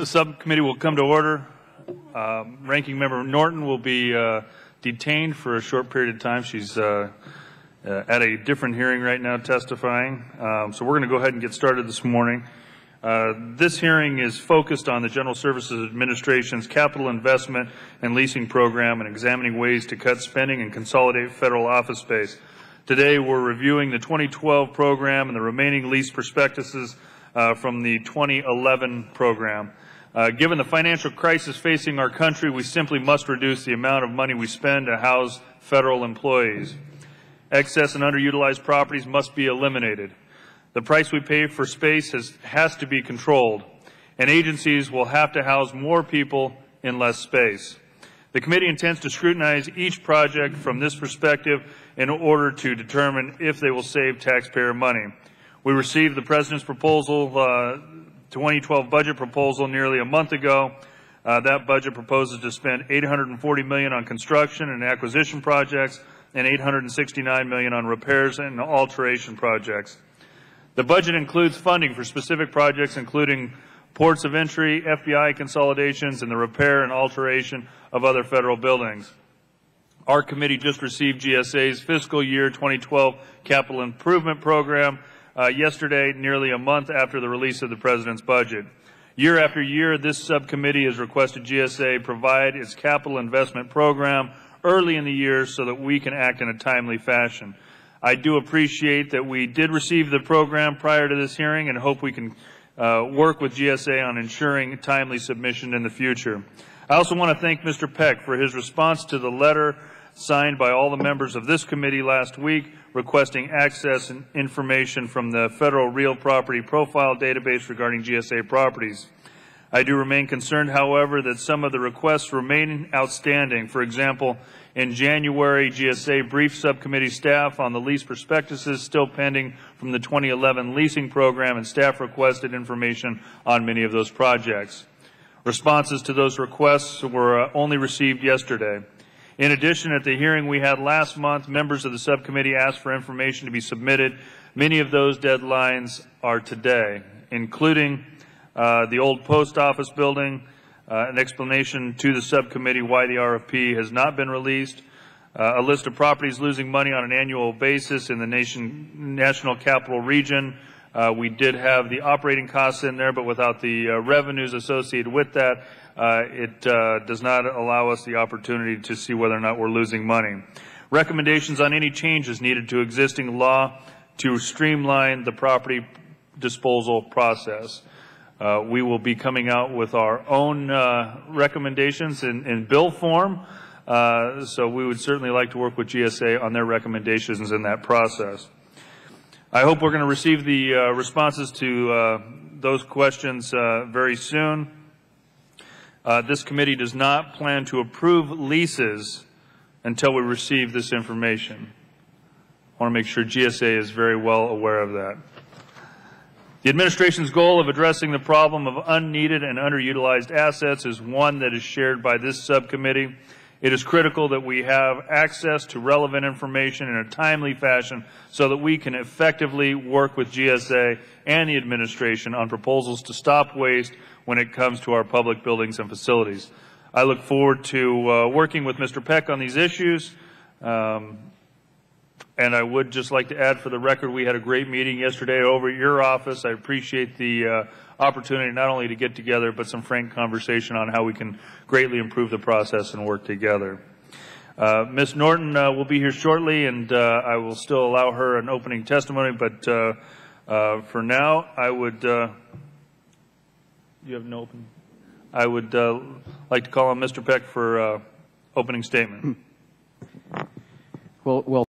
The subcommittee will come to order. Um, Ranking Member Norton will be uh, detained for a short period of time. She's uh, uh, at a different hearing right now testifying. Um, So we're going to go ahead and get started this morning. Uh, This hearing is focused on the General Services Administration's capital investment and leasing program and examining ways to cut spending and consolidate federal office space. Today, we're reviewing the 2012 program and the remaining lease prospectuses uh, from the 2011 program. Uh, Given the financial crisis facing our country, we simply must reduce the amount of money we spend to house federal employees. Excess and underutilized properties must be eliminated. The price we pay for space has, has to be controlled, and agencies will have to house more people in less space. The committee intends to scrutinize each project from this perspective in order to determine if they will save taxpayer money. We received the President's proposal, uh, 2012 budget proposal nearly a month ago. Uh, that budget proposes to spend 840 million on construction and acquisition projects and 869 million on repairs and alteration projects. The budget includes funding for specific projects including ports of entry, FBI consolidations, and the repair and alteration of other federal buildings. Our committee just received GSA's fiscal year 2012 capital improvement program uh, yesterday, nearly a month after the release of the President's budget. Year after year, this subcommittee has requested GSA provide its capital investment program early in the year so that we can act in a timely fashion. I do appreciate that we did receive the program prior to this hearing and hope we can uh, work with GSA on ensuring timely submission in the future. I also want to thank Mr. Peck for his response to the letter signed by all the members of this committee last week requesting access and information from the Federal Real Property Profile Database regarding GSA properties. I do remain concerned, however, that some of the requests remain outstanding. For example, in January, GSA briefed subcommittee staff on the lease prospectuses still pending from the 2011 leasing program, and staff requested information on many of those projects. Responses to those requests were uh, only received yesterday. In addition, at the hearing we had last month, members of the subcommittee asked for information to be submitted. Many of those deadlines are today, including uh, the old post office building, uh, an explanation to the subcommittee why the RFP has not been released, uh, a list of properties losing money on an annual basis in the nation, national capital region. Uh, we did have the operating costs in there, but without the uh, revenues associated with that, uh, it uh, does not allow us the opportunity to see whether or not we're losing money. Recommendations on any changes needed to existing law to streamline the property disposal process. Uh, we will be coming out with our own uh, recommendations in, in, bill form. Uh, so we would certainly like to work with GSA on their recommendations in that process. I hope we're going to receive the uh, responses to those questions very soon. Uh, this committee does not plan to approve leases until we receive this information. I want to make sure GSA is very well aware of that. The administration's goal of addressing the problem of unneeded and underutilized assets is one that is shared by this subcommittee. It is critical that we have access to relevant information in a timely fashion so that we can effectively work with GSA and the administration on proposals to stop waste when it comes to our public buildings and facilities. I look forward to uh, working with Mr. Peck on these issues. Um, and I would just like to add for the record, we had a great meeting yesterday over at your office. I appreciate the uh, opportunity not only to get together, but some frank conversation on how we can greatly improve the process and work together. Uh, Ms. Norton uh, will be here shortly, and uh, I will still allow her an opening testimony, but uh, uh, for now, I would, you have no open? I would like to call on Mr. Peck for opening statement. Well, well.